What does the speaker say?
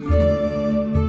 you